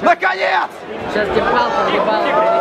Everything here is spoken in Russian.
Наконец! Сейчас тебе палку, в.